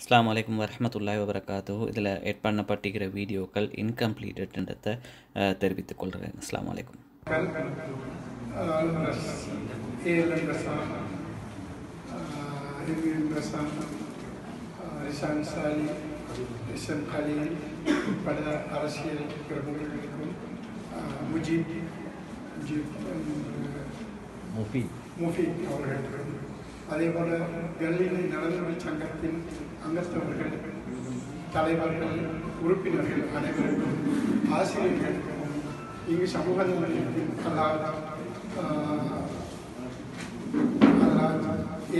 அஸ்ஸலாமு அலைக்கும் வரஹ்மத்துல்லாஹி வபரகாத்துஹு. இதில் எட் பண்ணப்பட்டிருக்கிற வீடியோக்கள் இன்கம்ப்ளீட்டட்ன்றதை தெரிவித்துக் கொள்கிறேன் ரிஷான் சாலி ரிஷன் கலீல் உட்பட அரசியல் பிரமுகர்களுக்கும் முஜீப் முஜீப் முஃபீத். முஃபீத் அவர்களுக்கும் அதே போல கல்லிலை நலன்முறை சங்கத்தின் அங்கத்தவர்கள் தலைவர்கள் உறுப்பினர்கள் அனைவருக்கும் ஆசிரியர்களுக்கும் இங்கு சமூக நலத்திற்கும் Allah R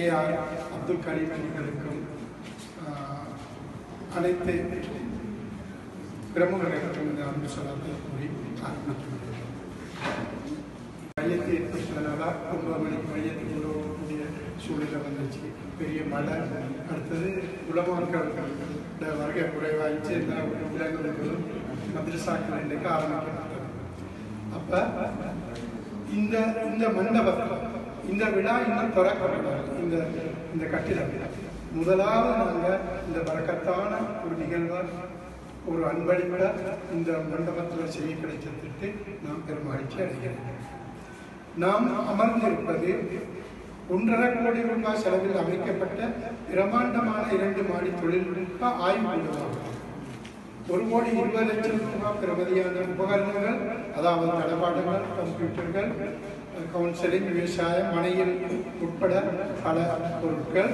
A R Abdul Karim அவர்களுக்கும் ஆஹ், அனைத்து பிரமுகர்களுக்கும் இந்த அன்பு சொல்லாத்தை கூறி ஆரம்பித்துள்ளது மையத்தை ஏற்பட்டுள்ளதாக ஒன்பது மணிக்கு மையத்தை சூழ்நிலை வந்துச்சு பெரிய மழை அடுத்தது உலமாக்களோட வருகை குறைவாகிச்சு எல்லா விலங்குகளும் மதுரசாக்கள் இன்றைக்கு ஆரம்பிக்கிறாங்க அப்போ இந்த இந்த மண்டபத்தில் இந்த விழா இன்னும் திறக்கப்பட இந்த இந்த கட்டிடம் முதலாவது நாங்கள் இந்த வழக்கத்தான ஒரு நிகழ்வை ஒரு அன்பளிப்பட இந்த மண்டபத்தில் செய்ய கிடைச்சதுக்கு நாம் பெருமாழ்ச்சி அடைகிறோம் நாம் அமர்ந்திருப்பது ஒன்றரை கோடி ரூபாய் செலவில் அமைக்கப்பட்ட பிரமாண்டமான இரண்டு மாடி தொழில்நுட்ப ஆய்வுகளாகும் ஒரு கோடி இருபது லட்சம் ரூபாய் பிரமதியான உபகரணங்கள் அதாவது நடபாடங்கள் கம்ப்யூட்டர்கள் கவுன்சிலிங் விவசாயம் மனையில் உட்பட பல பொருட்கள்.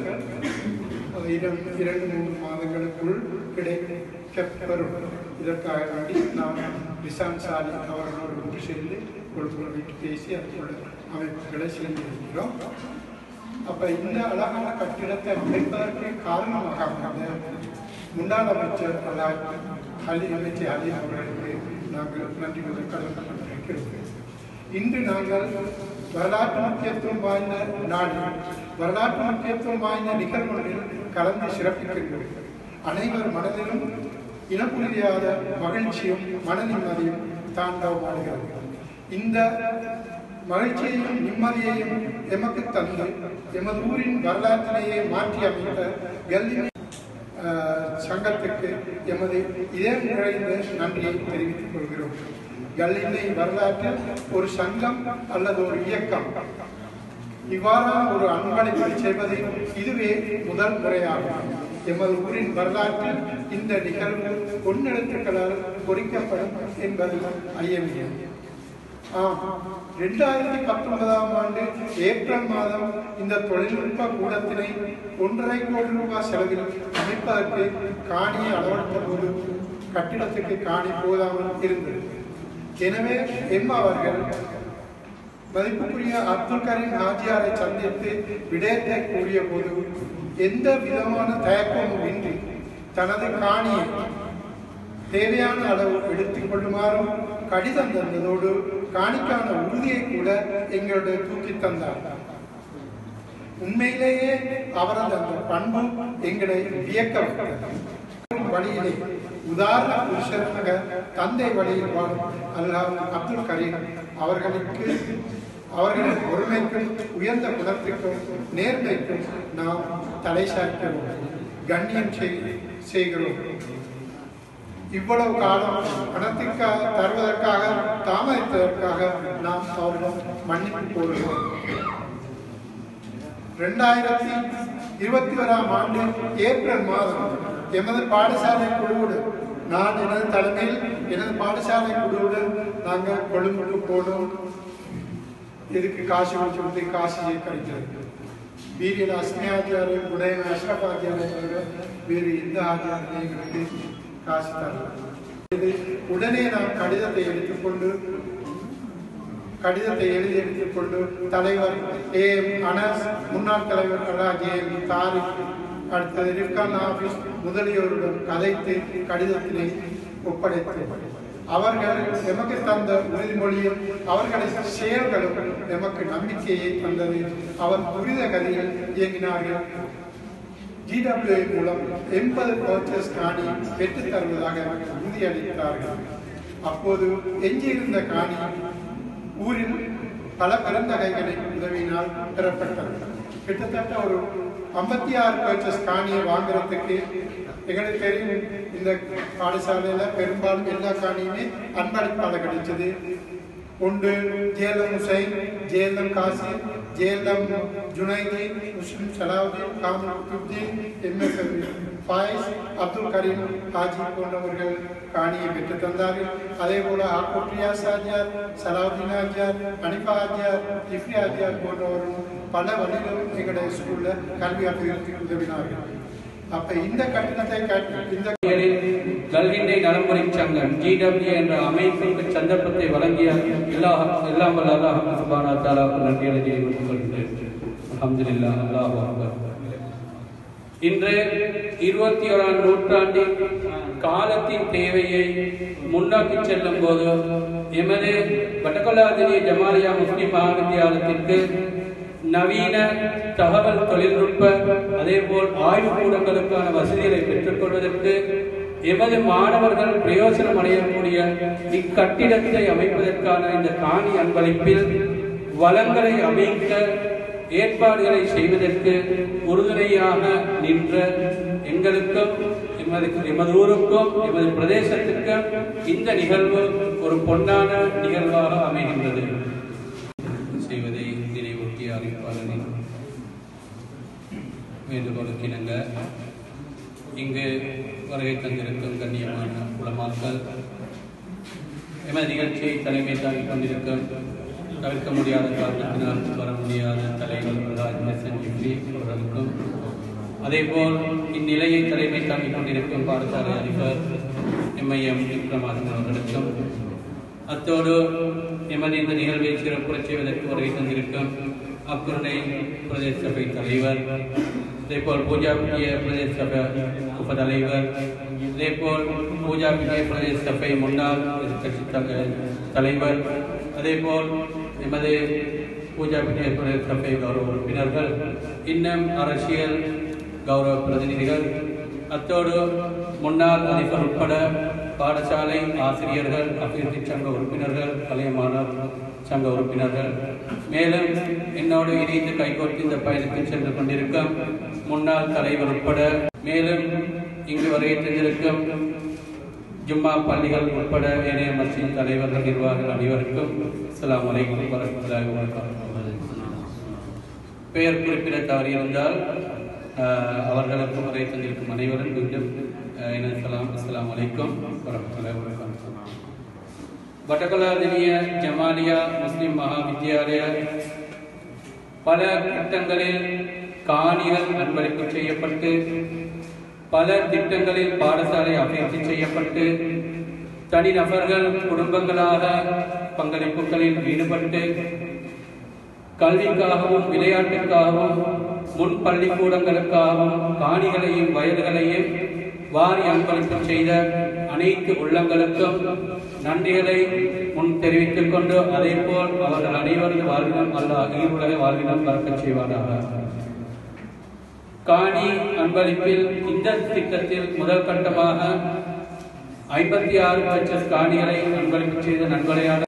இரண்டு இரண்டு மூன்று மாதங்களுக்குள் கிடைக்கப்பெறும். இதற்காக வேண்டி நாம் நிசான் சாலி அவர்களோடு ஒன்று சேர்ந்து கொள்கைக்கு பேசி அதுக்குள்ள அமைப்புகளை செய்திருக்கிறோம் அப்ப இந்த அழகான கட்டிடத்தை அமைப்பதற்கு காரணமாக முன்னாள் அமைச்சர் அலி அமைச்சர் அலி அவர்களுக்கு நாங்கள் நன்றி முதல் கடமைப்பட்டிருக்கிறோம். இன்று நாங்கள் வரலாற்று முக்கியத்துவம் வாய்ந்த நாடு வரலாற்று முக்கியத்துவம் வாய்ந்த நிகழ்வுகளில் கலந்து சிறப்பிக்கின்றோம். அனைவர் மனதிலும் இனப்புரியாத மகிழ்ச்சியும் மன நிம்மதியும் தாண்டவமாடுகிறது இந்த மகிழ்ச்சியையும் நிம்மதியையும் எமக்கு தந்து எமது ஊரின் வரலாற்றினையே மாற்றி அமைத்த கல்வி சங்கத்துக்கு எமது இதே நிறைந்த நன்றியை தெரிவித்துக் கொள்கிறோம். கல்லினை வரலாற்றில் ஒரு சங்கம் அல்லது ஒரு இயக்கம். இவ்வாறான ஒரு அன்பளிப்பை செய்வது இதுவே முதல் முறையாகும். எமது ஊரின் வரலாற்றில் இந்த நிகழ்வு பொன்னெழுத்துக்களால் பொறிக்கப்படும் என்பதில் ஐயமில்லை. ஆம் இரண்டாயிரத்தி பத்தொன்பதாம் ஆண்டு ஏப்ரல் மாதம் இந்த தொழில்நுட்ப கூடத்தினை ஒன்றரை கோடி ரூபாய் செலவில் அமைப்பதற்கு காணியை அளவெடுத்த போது கட்டிடத்துக்கு காணி போதாமல் இருந்தது. எனவே எம் அவர்கள் மதிப்புக்குரிய அப்துல் கரீம் ஹாஜியாரை சந்தித்து விடயத்தை கூறிய போது எந்த விதமான தயக்கமும் இன்றி தனது காணியை தேவையான அளவு எடுத்துக் கொள்ளுமாறும் கடிதம் தந்ததோடு காணிக்கான உறுதியை கூட எங்களுடைய தூக்கி தந்தார். உண்மையிலேயே அவரது அந்த பண்பு எங்களை வியக்க வழியிலே உதாரண புருஷனாக தந்தை வழியில் வாழும் அல்லாஹ் அப்துல் கரீம் அவர்களுக்கு அவர்களின் பொறுமைக்கும் உயர்ந்த குணத்திற்கும் நேர்மைக்கும் நாம் தலை சாய்க்கிறோம் கண்ணியம் செய்கிறோம். இவ்வளவு காலம் பணத்திற்காக தருவதற்காக தாமதித்ததற்காக நாம் அவரிடம் மன்னிப்பு கோருகிறோம். இரண்டாயிரத்தி இருபத்தி ஓராம் ஆண்டு ஏப்ரல் மாதம் எமது பாடசாலை குழுவோடு நான் எனது தலைமையில் எனது பாடசாலை குழுவோடு நாங்கள் கொழும்புக்கு போனோம். இதுக்கு காசு கொடுத்து காசியை கழிக்கிறது வீரியல் அஸ்மி ஆச்சாரியம் உடைய அஷ்ரப் ஆச்சாரியம் வேறு எந்த ஆச்சாரியம் காசு காசு இது உடனே நாம் கடிதத்தை எடுத்துக்கொண்டு கடிதத்தை எழுதி எடுத்துக்கொண்டு தலைவர் ஏ அனஸ் முன்னாள் தலைவர் அல்லாஜி தாரிக் அடுத்தது ரிப்கான் ஆபீஸ் முதலியோருடன் கதைத்து கடிதத்தினை ஒப்படைத்து அவர்கள் எமக்கு தந்த உறுதிமொழியும் அவர்களின் செயல்களும் எமக்கு நம்பிக்கையை தந்தது. அவர் துரித கதையில் இயங்கினார்கள். டிடபிள்யூ மூலம் எண்பது கோச்சஸ் காணி பெற்றுத் தருவதாக உறுதியளித்தார்கள். அப்போது எஞ்சியிருந்த காணி ஊரில் பல பெருந்தகைகளின் உதவியினால் பெறப்பட்டது. கிட்டத்தட்ட ஒரு ஐம்பத்தி ஆறு கோச்சஸ் காணியை வாங்குறதுக்கு எங்களுக்கு தெரியும் இந்த பாடசாலையில் பெரும்பாலும் எல்லா காணியுமே அன்பளிப்பால கிடைச்சது. உண்டு. ஜேலம் ஹுசைன் ஜேலம் காசி ஜேலம் ஜுனைதீன் முஸ்லிம் சலாவுதீன் காமல் குத்துப்தீன் எம்எஸ் ஃபாயிஸ் அப்துல் கரீம் ஹாஜி போன்றவர்கள் காணியை பெற்று தந்தார்கள். அதே போல ஆக்கோட்ரியாஸ் ஆஜியார் சலாவுதீன் ஆஜியார் அனிபா ஆஜியார் ஜிஃப்ரி ஆஜியார் போன்றவரும் பல வழிகளும் எங்களுடைய ஸ்கூலில் கல்வி அபிவிருத்திக்கு உதவினார்கள். அப்ப இந்த கட்டணத்தை கட்ட இந்த கல்வினை நலமுறை சங்கம் ஜிடபிள்யூ என்ற அமைப்புக்கு சந்தர்ப்பத்தை வழங்கிய எல்லா எல்லாம் வல்ல அல்லாஹ் சுபானா வ நன்றி நன்றிகளை தெரிவித்துக் கொள்கிறேன் அல்ஹம்துலில்லாஹ் அக்பர். இன்று இருபத்தி ஓராம் நூற்றாண்டின் காலத்தின் தேவையை முன்னோக்கி செல்லும் போது எமது வடகொலாதினி ஜமாலியா முஸ்லிம் மகாவித்தியாலயத்திற்கு நவீன தகவல் தொழில்நுட்ப அதேபோல் ஆய்வுக்கூடங்களுக்கான வசதிகளை பெற்றுக்கொள்வதற்கு எமது மாணவர்கள் பிரயோஜனம் அடையக்கூடிய இக்கட்டிடத்தை அமைப்பதற்கான இந்த காணி அன்பளிப்பில் வளங்களை அமைக்க ஏற்பாடுகளை செய்வதற்கு உறுதுணையாக நின்ற எங்களுக்கும் எமது எமது ஊருக்கும் எமது பிரதேசத்திற்கும் இந்த நிகழ்வு ஒரு பொன்னான நிகழ்வாக அமைகின்றது. செய்வதை நினைவூட்டிய அறிவிப்பாளரின் வேண்டுகோளுக்கு இணங்க இங்கு வருகை தந்திருக்கும் கண்ணியமான குலமாக்கள். எமது நிகழ்ச்சியை தலைமை தாங்கிக் கொண்டிருக்கும் தவிர்க்க முடியாத காரணத்தினால் வர முடியாத தலைவர் பிரகாஷ் ஜிப்ரி அவர்களுக்கும் அதேபோல் இந்நிலையை தலைமை தாங்கிக் கொண்டிருக்கும் பாடசாலை அதிபர் எம்ஐஎம் விக்ரமாசன் அவர்களுக்கும் அத்தோடு எமது இந்த நிகழ்வை சிறப்புறச் செய்வதற்கு வருகை தந்திருக்கும் அக்குருணை பிரதேச சபை தலைவர் இதேபோல் பூஜா பிரிய பிரதேச சபை உப தலைவர் இதேபோல் பூஜா பிரிய பிரதேச சபை முன்னாள் எதிர்க்கட்சி தலைவர் அதேபோல் எமது பூஜா பிரிய பிரதேச சபை கௌரவ உறுப்பினர்கள் இன்னும் அரசியல் கௌரவ பிரதிநிதிகள் அத்தோடு முன்னாள் அதிபர் உட்பட பாடசாலை ஆசிரியர்கள் அபிவிருத்தி சங்க உறுப்பினர்கள் கலை மாணவர் சங்க உறுப்பினர்கள் மேலும் என்னோடு இணைந்து கைகோர்த்து இந்த பயணத்தில் சென்று கொண்டிருக்கும். முன்னாள் தலைவர் உட்பட மேலும் இங்கு வருகை தந்திருக்கும் ஜும்மா பள்ளிகள் உட்பட ஏனைய மஸ்ஜித் தலைவர்கள் நிர்வாகிகள் அனைவருக்கும் அஸ்ஸலாமு அலைக்கும் வரஹ்மத்துல்லாஹி பெயர் குறிப்பிட தவறியிருந்தால் ஆஹ், அவர்களுக்கு வரை தந்திருக்கும் அனைவரும் மீண்டும் ஆஹ், எனது சலாம் அஸ்லாம் அலைக்கும் வரஹ்மத்துல்லாஹி வபரகாத்துஹு. வடகொலாதினிய ஜமாலியா முஸ்லிம் மகா வித்யாலய பல கட்டங்களில் காணிகள் அன்பளிப்பு செய்யப்பட்டு பல திட்டங்களில் பாடசாலை அபிவிருத்தி செய்யப்பட்டு தனிநபர்கள் குடும்பங்களாக பங்களிப்புகளில் ஈடுபட்டு கல்விக்காகவும் விளையாட்டுக்காகவும் முன் பள்ளிக்கூடங்களுக்காகவும் காணிகளையும் வயல்களையும் வாரி அன்பளிப்பு செய்த அனைத்து உள்ளங்களுக்கும் நன்றிகளை முன் தெரிவித்துக் கொண்டு அதேபோல் அவர்கள் அனைவரது வாழ்வினம் அல்லாஹ் உலக வாழ்வினம் பறக்கச் செய்வார்கள் காணி அன்பளிப்பில் இந்த திட்டத்தில் முதல் கட்டமாக ஐம்பத்தி ஆறு லட்சம் காணிகளை அன்பளிப்பு செய்த நன்கொடையாளர்